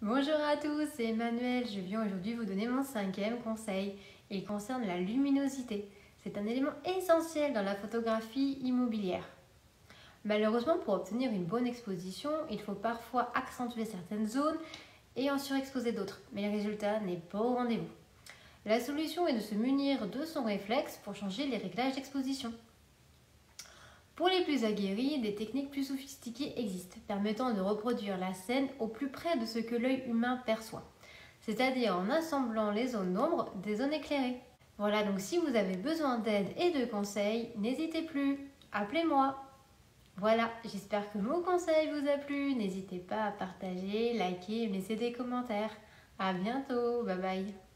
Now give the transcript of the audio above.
Bonjour à tous, c'est Emmanuel. Je viens aujourd'hui vous donner mon cinquième conseil. Il concerne la luminosité. C'est un élément essentiel dans la photographie immobilière. Malheureusement, pour obtenir une bonne exposition, il faut parfois accentuer certaines zones et en surexposer d'autres, mais le résultat n'est pas au rendez-vous. La solution est de se munir de son réflexe pour changer les réglages d'exposition. Pour les plus aguerris, des techniques plus sophistiquées existent, permettant de reproduire la scène au plus près de ce que l'œil humain perçoit, c'est-à-dire en assemblant les zones d'ombre des zones éclairées. Voilà, donc si vous avez besoin d'aide et de conseils, n'hésitez plus, appelez-moi. Voilà, j'espère que mon conseil vous a plu. N'hésitez pas à partager, liker laisser des commentaires. A bientôt, bye bye